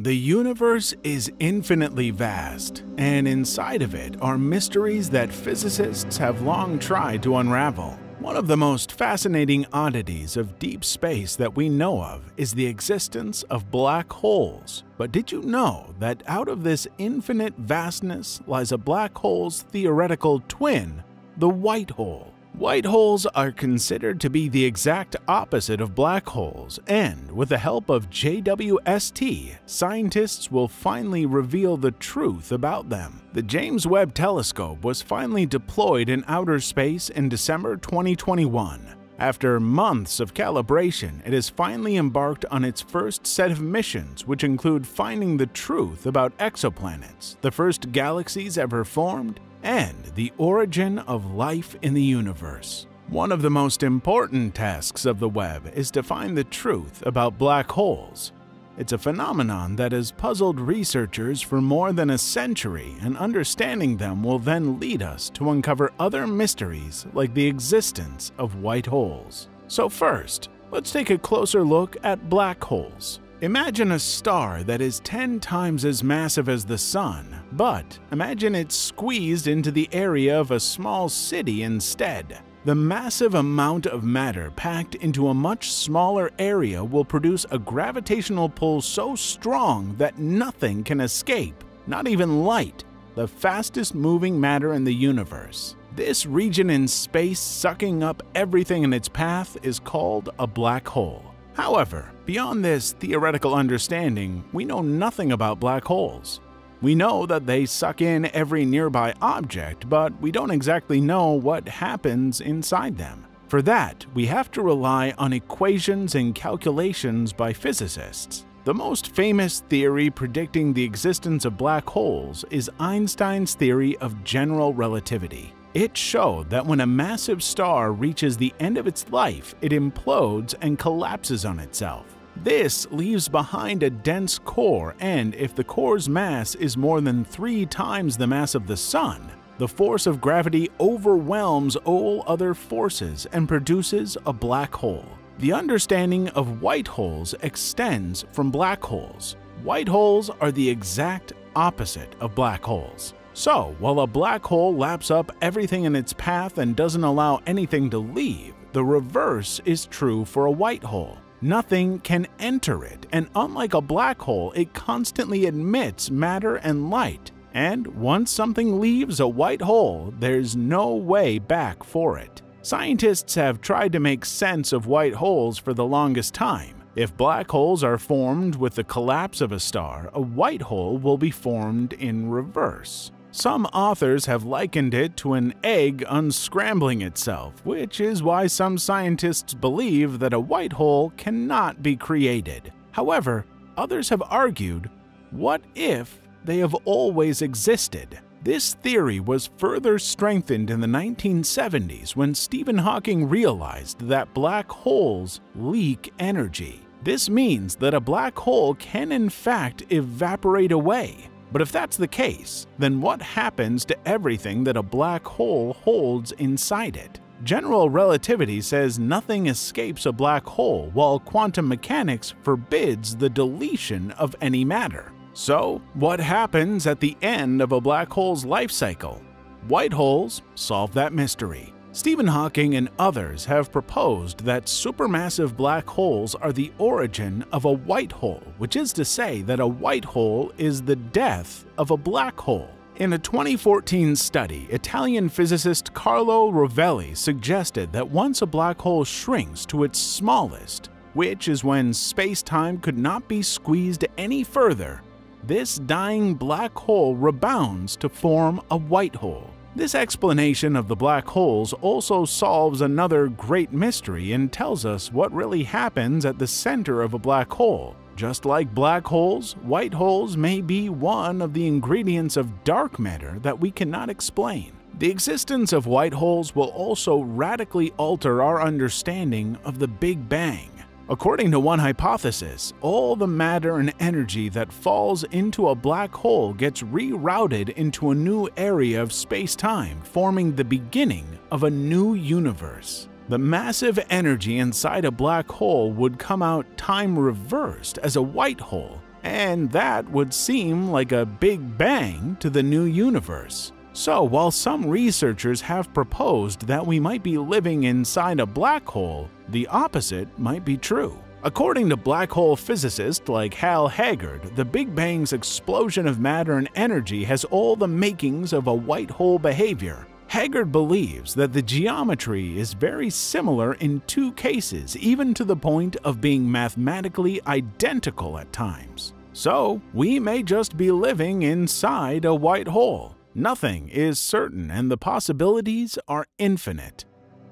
The universe is infinitely vast, and inside of it are mysteries that physicists have long tried to unravel. One of the most fascinating oddities of deep space that we know of is the existence of black holes. But did you know that out of this infinite vastness lies a black hole's theoretical twin, the white hole? White holes are considered to be the exact opposite of black holes, and with the help of JWST, scientists will finally reveal the truth about them. The James Webb Telescope was finally deployed in outer space in December 2021. After months of calibration, it has finally embarked on its first set of missions, which include finding the truth about exoplanets, the first galaxies ever formed, and the origin of life in the universe. One of the most important tasks of the Webb is to find the truth about black holes. It's a phenomenon that has puzzled researchers for more than a century, and understanding them will then lead us to uncover other mysteries like the existence of white holes. So first, let's take a closer look at black holes. Imagine a star that is 10 times as massive as the Sun, but imagine it squeezed into the area of a small city instead. The massive amount of matter packed into a much smaller area will produce a gravitational pull so strong that nothing can escape, not even light, the fastest moving matter in the universe. This region in space sucking up everything in its path is called a black hole. However, beyond this theoretical understanding, we know nothing about black holes. We know that they suck in every nearby object, but we don't exactly know what happens inside them. For that, we have to rely on equations and calculations by physicists. The most famous theory predicting the existence of black holes is Einstein's theory of general relativity. It showed that when a massive star reaches the end of its life, it implodes and collapses on itself. This leaves behind a dense core, and if the core's mass is more than three times the mass of the Sun, the force of gravity overwhelms all other forces and produces a black hole. The understanding of white holes extends from black holes. White holes are the exact opposite of black holes. So, while a black hole laps up everything in its path and doesn't allow anything to leave, the reverse is true for a white hole. Nothing can enter it, and unlike a black hole, it constantly admits matter and light. And once something leaves a white hole, there's no way back for it. Scientists have tried to make sense of white holes for the longest time. If black holes are formed with the collapse of a star, a white hole will be formed in reverse. Some authors have likened it to an egg unscrambling itself, which is why some scientists believe that a white hole cannot be created. However, others have argued, what if they have always existed? This theory was further strengthened in the 1970s when Stephen Hawking realized that black holes leak energy. This means that a black hole can in fact evaporate away, but if that's the case, then what happens to everything that a black hole holds inside it? General relativity says nothing escapes a black hole, while quantum mechanics forbids the deletion of any matter. So, what happens at the end of a black hole's life cycle? White holes solve that mystery. Stephen Hawking and others have proposed that supermassive black holes are the origin of a white hole, which is to say that a white hole is the death of a black hole. In a 2014 study, Italian physicist Carlo Rovelli suggested that once a black hole shrinks to its smallest, which is when space-time could not be squeezed any further, this dying black hole rebounds to form a white hole. This explanation of the black holes also solves another great mystery and tells us what really happens at the center of a black hole. Just like black holes, white holes may be one of the ingredients of dark matter that we cannot explain. The existence of white holes will also radically alter our understanding of the Big Bang. According to one hypothesis, all the matter and energy that falls into a black hole gets rerouted into a new area of space-time, forming the beginning of a new universe. The massive energy inside a black hole would come out time reversed as a white hole, and that would seem like a big bang to the new universe. So, while some researchers have proposed that we might be living inside a black hole, the opposite might be true. According to black hole physicists like Hal Haggard, the Big Bang's explosion of matter and energy has all the makings of a white hole behavior. Haggard believes that the geometry is very similar in two cases, even to the point of being mathematically identical at times. So, we may just be living inside a white hole. Nothing is certain and the possibilities are infinite.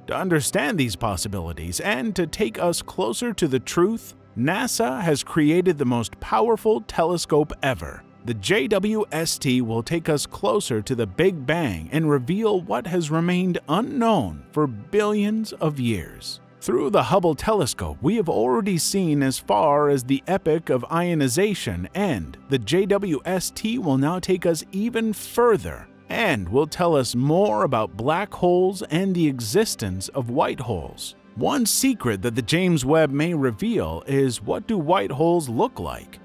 To understand these possibilities and to take us closer to the truth, NASA has created the most powerful telescope ever. The JWST will take us closer to the Big Bang and reveal what has remained unknown for billions of years. Through the Hubble telescope, we have already seen as far as the epoch of ionization, and the JWST will now take us even further and will tell us more about black holes and the existence of white holes. One secret that the James Webb may reveal is what do white holes look like?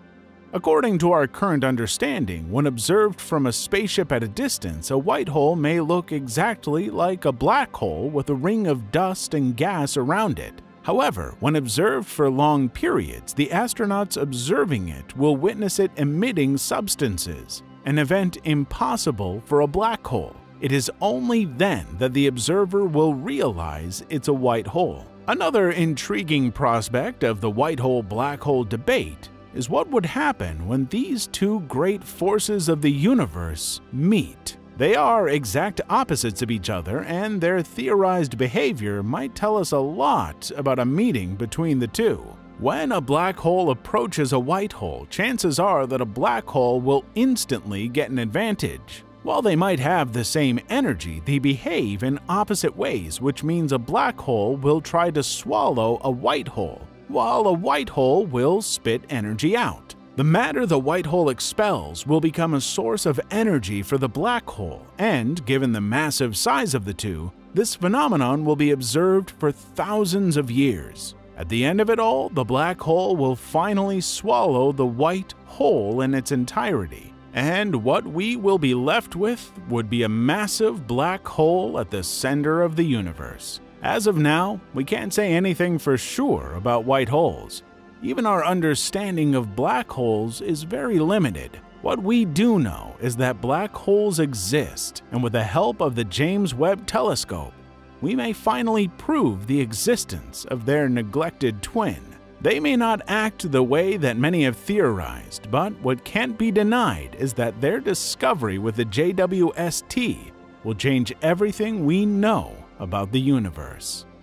According to our current understanding, when observed from a spaceship at a distance, a white hole may look exactly like a black hole with a ring of dust and gas around it. However, when observed for long periods, the astronauts observing it will witness it emitting substances an event impossible for a black hole. It is only then that the observer will realize it's a white hole. Another intriguing prospect of the white hole black hole debate is what would happen when these two great forces of the universe meet. They are exact opposites of each other, and their theorized behavior might tell us a lot about a meeting between the two. When a black hole approaches a white hole, chances are that a black hole will instantly get an advantage. While they might have the same energy, they behave in opposite ways, which means a black hole will try to swallow a white hole, while a white hole will spit energy out. The matter the white hole expels will become a source of energy for the black hole, and given the massive size of the two, this phenomenon will be observed for thousands of years. At the end of it all, the black hole will finally swallow the white hole in its entirety. And what we will be left with would be a massive black hole at the center of the universe. As of now, we can't say anything for sure about white holes. Even our understanding of black holes is very limited. What we do know is that black holes exist, and with the help of the James Webb Telescope, we may finally prove the existence of their neglected twin. They may not act the way that many have theorized, but what can't be denied is that their discovery with the JWST will change everything we know about the universe.